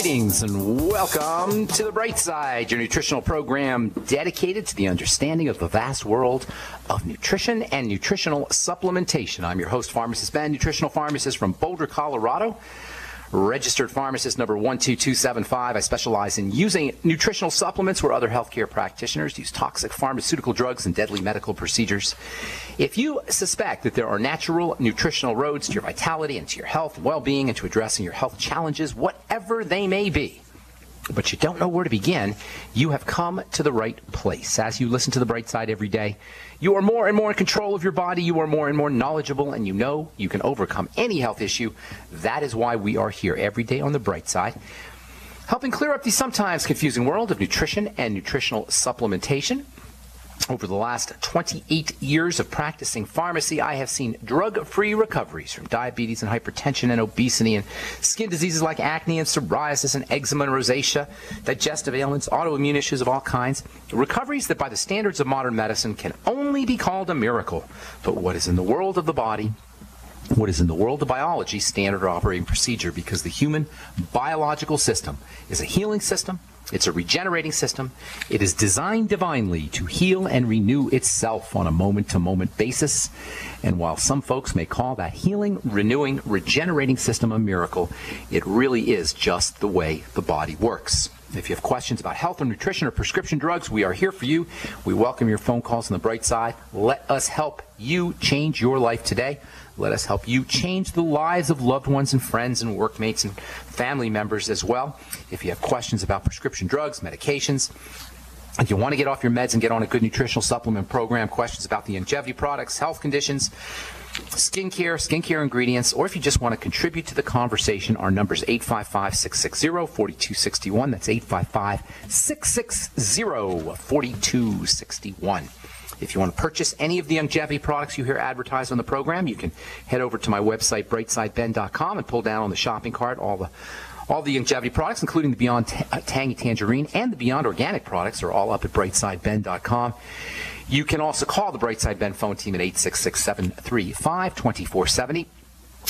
Greetings and welcome to the Bright Side, your nutritional program dedicated to the understanding of the vast world of nutrition and nutritional supplementation. I'm your host, Pharmacist Ben, nutritional pharmacist from Boulder, Colorado registered pharmacist number 12275. I specialize in using nutritional supplements where other healthcare practitioners use toxic pharmaceutical drugs and deadly medical procedures. If you suspect that there are natural nutritional roads to your vitality and to your health, well being, and to addressing your health challenges, whatever they may be, but you don't know where to begin, you have come to the right place. As you listen to the bright side every day, you are more and more in control of your body, you are more and more knowledgeable, and you know you can overcome any health issue. That is why we are here every day on the bright side, helping clear up the sometimes confusing world of nutrition and nutritional supplementation. Over the last 28 years of practicing pharmacy, I have seen drug free recoveries from diabetes and hypertension and obesity and skin diseases like acne and psoriasis and eczema and rosacea, digestive ailments, autoimmune issues of all kinds. Recoveries that, by the standards of modern medicine, can only be called a miracle. But what is in the world of the body what is in the world of biology standard operating procedure because the human biological system is a healing system it's a regenerating system. It is designed divinely to heal and renew itself on a moment to moment basis. And while some folks may call that healing, renewing, regenerating system a miracle, it really is just the way the body works. If you have questions about health or nutrition or prescription drugs, we are here for you. We welcome your phone calls on the bright side. Let us help you change your life today. Let us help you change the lives of loved ones and friends and workmates and family members as well. If you have questions about prescription drugs, medications, if you want to get off your meds and get on a good nutritional supplement program, questions about the Youngevity products, health conditions, skincare, skincare ingredients, or if you just want to contribute to the conversation, our number is 855 660 4261. That's 855 660 4261. If you want to purchase any of the Youngevity products you hear advertised on the program, you can head over to my website, brightsideben.com, and pull down on the shopping cart all the all the Youngevity products, including the Beyond T- uh, Tangy Tangerine and the Beyond Organic products, are all up at brightsideben.com. You can also call the Brightside Ben phone team at 866 735 2470.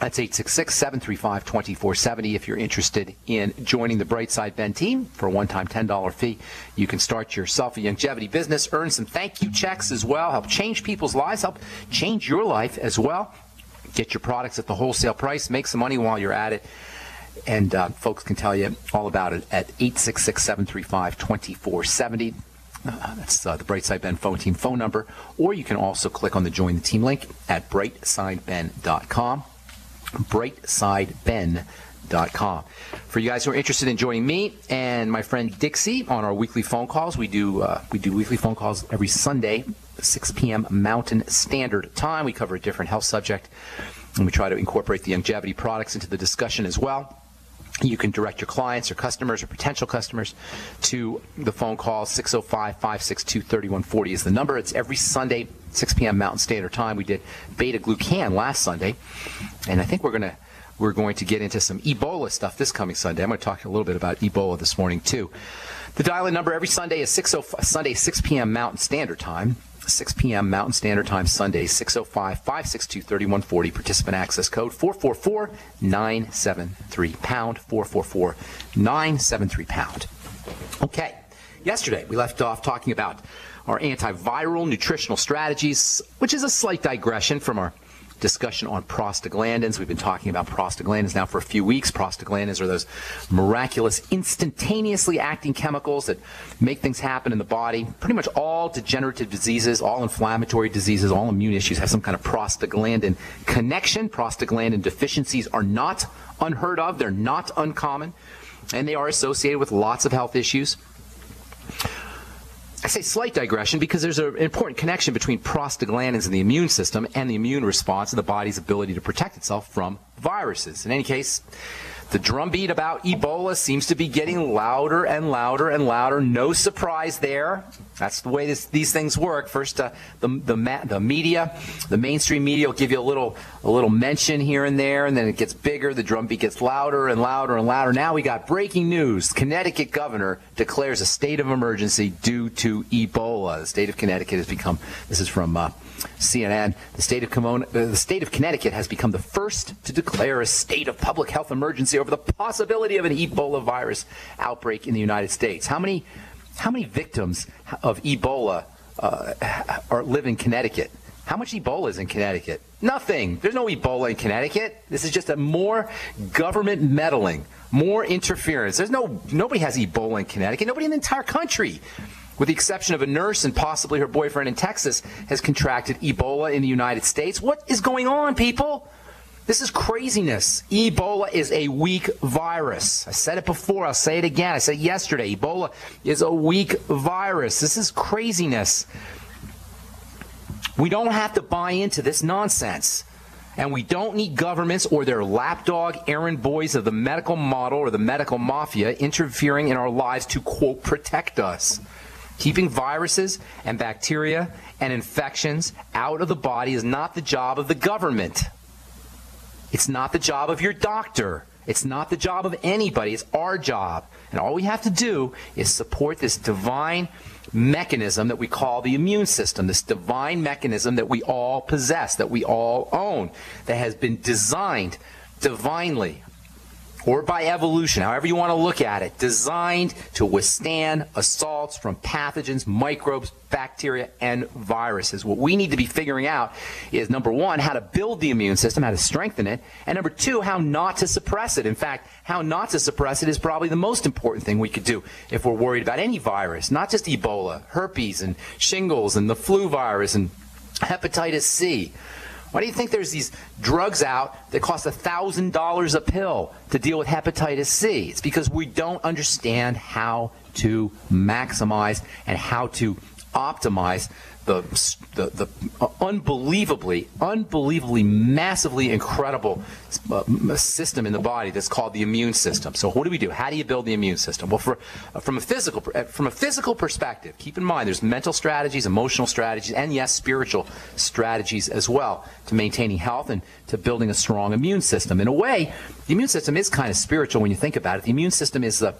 That's 866 735 2470. If you're interested in joining the Brightside Ben team for a one time $10 fee, you can start yourself a Youngevity business, earn some thank you checks as well, help change people's lives, help change your life as well. Get your products at the wholesale price, make some money while you're at it. And uh, folks can tell you all about it at 866 735 2470. Uh, that's uh, the Brightside Ben phone team phone number. Or you can also click on the Join the Team link at brightsideben.com brightsideben.com. For you guys who are interested in joining me and my friend Dixie on our weekly phone calls, we do uh, we do weekly phone calls every Sunday, 6 p.m. Mountain Standard Time. We cover a different health subject, and we try to incorporate the Youngevity products into the discussion as well. You can direct your clients or customers or potential customers to the phone call 605 562 3140 is the number. It's every Sunday, 6 p.m. Mountain Standard Time. We did beta glucan last Sunday, and I think we're going to we're going to get into some Ebola stuff this coming Sunday. I'm going to talk a little bit about Ebola this morning too. The dial-in number every Sunday is 60, Sunday 6 p.m. Mountain Standard Time. 6 p.m. Mountain Standard Time Sunday, 605 562 3140. Participant access code 444 973 pound. 444 973 pound. Okay, yesterday we left off talking about our antiviral nutritional strategies, which is a slight digression from our discussion on prostaglandins. We've been talking about prostaglandins now for a few weeks. Prostaglandins are those miraculous, instantaneously acting chemicals that make things happen in the body. Pretty much all degenerative diseases, all inflammatory diseases, all immune issues have some kind of prostaglandin connection. Prostaglandin deficiencies are not unheard of, they're not uncommon, and they are associated with lots of health issues. I say slight digression because there's an important connection between prostaglandins and the immune system and the immune response and the body's ability to protect itself from viruses. In any case, the drumbeat about Ebola seems to be getting louder and louder and louder. No surprise there. That's the way this, these things work. First, uh, the, the, the media, the mainstream media will give you a little, a little mention here and there, and then it gets bigger. The drumbeat gets louder and louder and louder. Now we got breaking news. Connecticut governor declares a state of emergency due to Ebola. The state of Connecticut has become, this is from uh, CNN, the state, of uh, the state of Connecticut has become the first to declare a state of public health emergency over over the possibility of an Ebola virus outbreak in the United States. How many, how many victims of Ebola uh, are, live in Connecticut? How much Ebola is in Connecticut? Nothing. There's no Ebola in Connecticut. This is just a more government meddling, more interference. There's no nobody has Ebola in Connecticut. Nobody in the entire country, with the exception of a nurse and possibly her boyfriend in Texas, has contracted Ebola in the United States. What is going on, people? This is craziness. Ebola is a weak virus. I said it before. I'll say it again. I said it yesterday. Ebola is a weak virus. This is craziness. We don't have to buy into this nonsense. And we don't need governments or their lapdog errand boys of the medical model or the medical mafia interfering in our lives to, quote, protect us. Keeping viruses and bacteria and infections out of the body is not the job of the government. It's not the job of your doctor. It's not the job of anybody. It's our job. And all we have to do is support this divine mechanism that we call the immune system, this divine mechanism that we all possess, that we all own, that has been designed divinely or by evolution, however you want to look at it, designed to withstand assaults from pathogens, microbes, bacteria, and viruses. What we need to be figuring out is number one, how to build the immune system, how to strengthen it, and number two, how not to suppress it. In fact, how not to suppress it is probably the most important thing we could do if we're worried about any virus, not just Ebola, herpes, and shingles, and the flu virus, and hepatitis C. Why do you think there's these drugs out that cost $1,000 a pill to deal with hepatitis C? It's because we don't understand how to maximize and how to optimize the, the, the unbelievably, unbelievably, massively incredible uh, system in the body that's called the immune system. So what do we do? How do you build the immune system? Well, for, uh, from, a physical, uh, from a physical perspective, keep in mind there's mental strategies, emotional strategies, and yes, spiritual strategies as well to maintaining health and to building a strong immune system. In a way, the immune system is kind of spiritual when you think about it. The immune system is the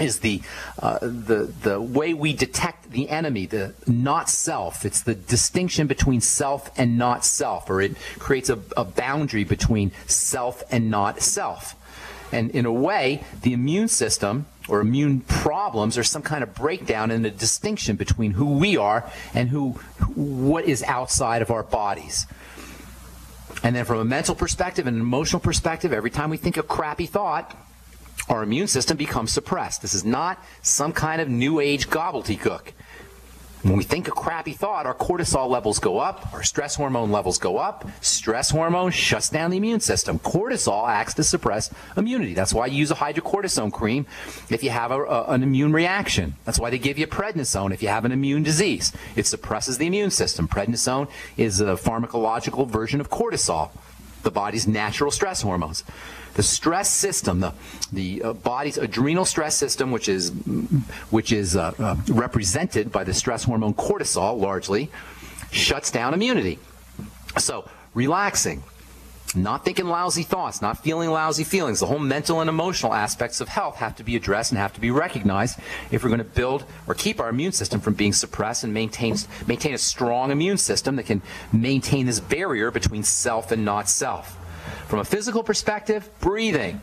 is the uh, the the way we detect the enemy, the not self. It's the distinction between self and not self, or it creates a, a boundary between self and not self. And in a way, the immune system or immune problems are some kind of breakdown in the distinction between who we are and who what is outside of our bodies. And then from a mental perspective and an emotional perspective, every time we think a crappy thought, our immune system becomes suppressed. This is not some kind of new age gobbledygook. When we think a crappy thought, our cortisol levels go up, our stress hormone levels go up. Stress hormone shuts down the immune system. Cortisol acts to suppress immunity. That's why you use a hydrocortisone cream if you have a, a, an immune reaction. That's why they give you prednisone if you have an immune disease. It suppresses the immune system. Prednisone is a pharmacological version of cortisol, the body's natural stress hormones. The stress system, the, the uh, body's adrenal stress system, which is, which is uh, uh, represented by the stress hormone cortisol largely, shuts down immunity. So, relaxing, not thinking lousy thoughts, not feeling lousy feelings. The whole mental and emotional aspects of health have to be addressed and have to be recognized if we're going to build or keep our immune system from being suppressed and maintain, maintain a strong immune system that can maintain this barrier between self and not self. From a physical perspective, breathing,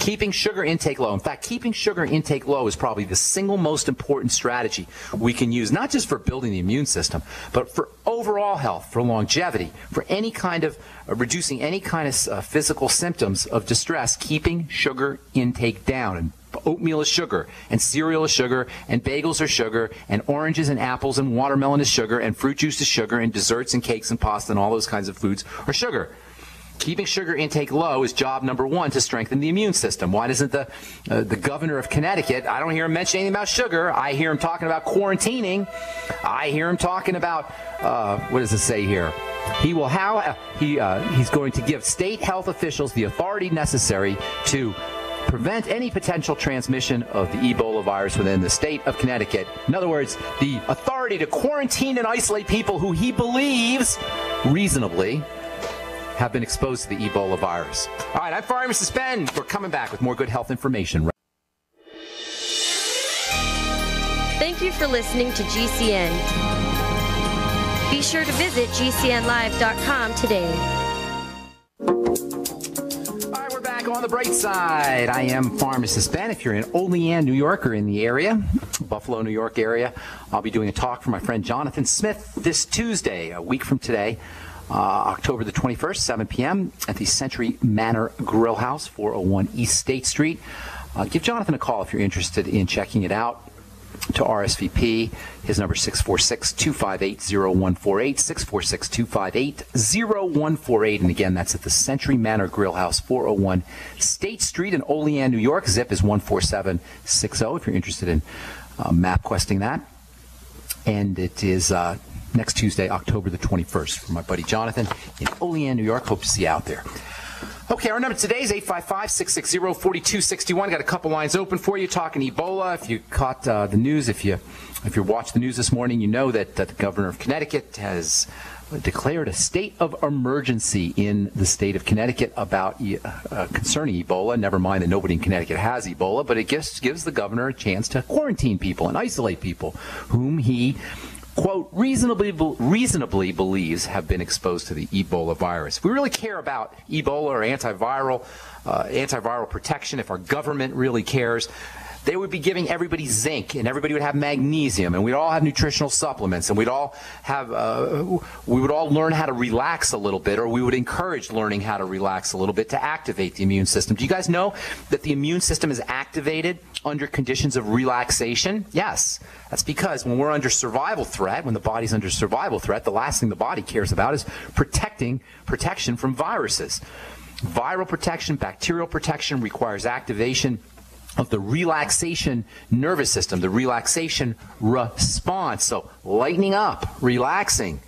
keeping sugar intake low. In fact, keeping sugar intake low is probably the single most important strategy we can use, not just for building the immune system, but for overall health, for longevity, for any kind of uh, reducing any kind of uh, physical symptoms of distress, keeping sugar intake down. And oatmeal is sugar, and cereal is sugar, and bagels are sugar, and oranges and apples and watermelon is sugar, and fruit juice is sugar, and desserts and cakes and pasta and all those kinds of foods are sugar keeping sugar intake low is job number one to strengthen the immune system. Why doesn't the uh, the governor of Connecticut? I don't hear him mention anything about sugar. I hear him talking about quarantining. I hear him talking about uh, what does it say here? He will how uh, he uh, he's going to give state health officials the authority necessary to prevent any potential transmission of the Ebola virus within the state of Connecticut. In other words, the authority to quarantine and isolate people who he believes reasonably have been exposed to the Ebola virus. All right, I'm Pharmacist Ben. We're coming back with more good health information. Thank you for listening to GCN. Be sure to visit GCNlive.com today Alright, we're back on the bright side, I am Pharmacist Ben. If you're in Olean, New York, or in the area, Buffalo, New York area, I'll be doing a talk for my friend Jonathan Smith this Tuesday, a week from today, uh, October the 21st, 7 p.m. at the Century Manor Grill House, 401 East State Street. Uh, give Jonathan a call if you're interested in checking it out to RSVP. His number is 646 258 0148. 646 258 0148. And again, that's at the Century Manor Grill House, 401 State Street in Olean, New York. Zip is 14760 if you're interested in uh, map questing that. And it is uh, next Tuesday, October the 21st, for my buddy Jonathan in Olean, New York. Hope to see you out there. Okay, our number today is 855-660-4261. Got a couple lines open for you talking Ebola. If you caught uh, the news, if you if you watched the news this morning, you know that, that the governor of Connecticut has declared a state of emergency in the state of Connecticut about uh, concerning Ebola. Never mind that nobody in Connecticut has Ebola, but it gives gives the governor a chance to quarantine people and isolate people whom he quote, reasonably, reasonably believes have been exposed to the Ebola virus. If we really care about Ebola or antiviral, uh, antiviral protection, if our government really cares, they would be giving everybody zinc and everybody would have magnesium and we'd all have nutritional supplements and we'd all have uh, we would all learn how to relax a little bit or we would encourage learning how to relax a little bit to activate the immune system. Do you guys know that the immune system is activated under conditions of relaxation? Yes. That's because when we're under survival threat when the body's under survival threat the last thing the body cares about is protecting protection from viruses. Viral protection bacterial protection requires activation of the relaxation nervous system, the relaxation response. So, lightening up, relaxing,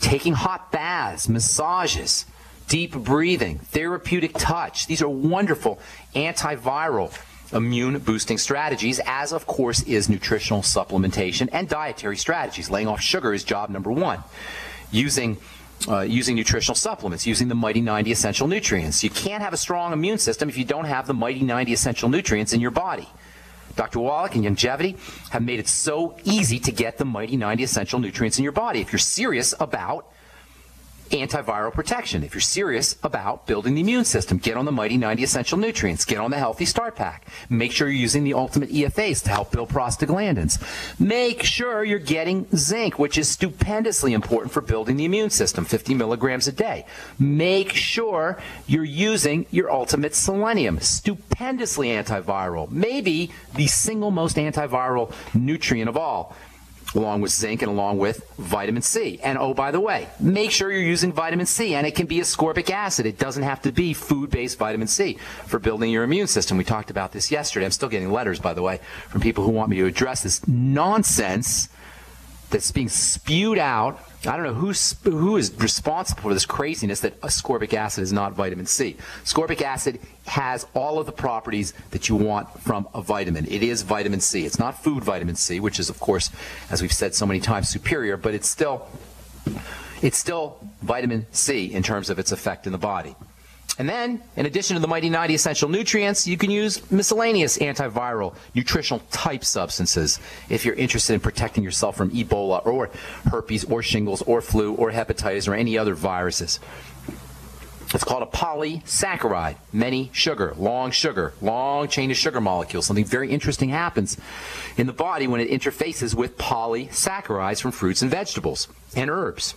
taking hot baths, massages, deep breathing, therapeutic touch. These are wonderful antiviral immune boosting strategies, as of course is nutritional supplementation and dietary strategies. Laying off sugar is job number one. Using uh, using nutritional supplements, using the Mighty 90 essential nutrients. You can't have a strong immune system if you don't have the Mighty 90 essential nutrients in your body. Dr. Wallach and Youngevity have made it so easy to get the Mighty 90 essential nutrients in your body. If you're serious about antiviral protection. If you're serious about building the immune system, get on the Mighty 90 Essential Nutrients. Get on the Healthy Start Pack. Make sure you're using the Ultimate EFAs to help build prostaglandins. Make sure you're getting zinc, which is stupendously important for building the immune system, 50 milligrams a day. Make sure you're using your Ultimate Selenium, stupendously antiviral. Maybe the single most antiviral nutrient of all along with zinc and along with vitamin C. And oh, by the way, make sure you're using vitamin C, and it can be ascorbic acid. It doesn't have to be food based vitamin C for building your immune system. We talked about this yesterday. I'm still getting letters, by the way, from people who want me to address this nonsense that's being spewed out I don't know who's, who is responsible for this craziness that ascorbic acid is not vitamin C. Ascorbic acid has all of the properties that you want from a vitamin. It is vitamin C. It's not food vitamin C, which is, of course, as we've said so many times, superior, but it's still, it's still vitamin C in terms of its effect in the body. And then, in addition to the Mighty 90 essential nutrients, you can use miscellaneous antiviral nutritional type substances if you're interested in protecting yourself from Ebola or herpes or shingles or flu or hepatitis or any other viruses. It's called a polysaccharide, many sugar, long sugar, long chain of sugar molecules. Something very interesting happens in the body when it interfaces with polysaccharides from fruits and vegetables and herbs.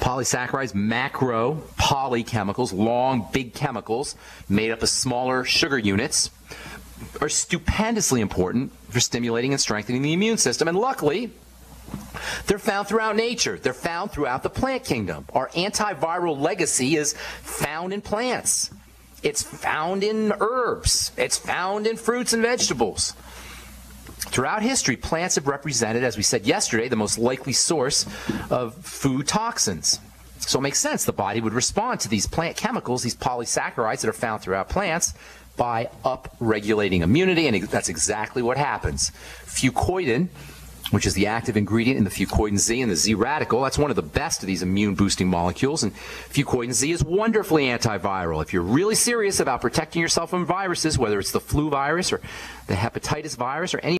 Polysaccharides, macro polychemicals, long, big chemicals made up of smaller sugar units, are stupendously important for stimulating and strengthening the immune system. And luckily, they're found throughout nature. They're found throughout the plant kingdom. Our antiviral legacy is found in plants. It's found in herbs. It's found in fruits and vegetables. Throughout history, plants have represented, as we said yesterday, the most likely source of food toxins. So it makes sense the body would respond to these plant chemicals, these polysaccharides that are found throughout plants, by upregulating immunity, and that's exactly what happens. Fucoidan, which is the active ingredient in the fucoidan Z and the Z radical. That's one of the best of these immune boosting molecules. And fucoidan Z is wonderfully antiviral. If you're really serious about protecting yourself from viruses, whether it's the flu virus or the hepatitis virus or any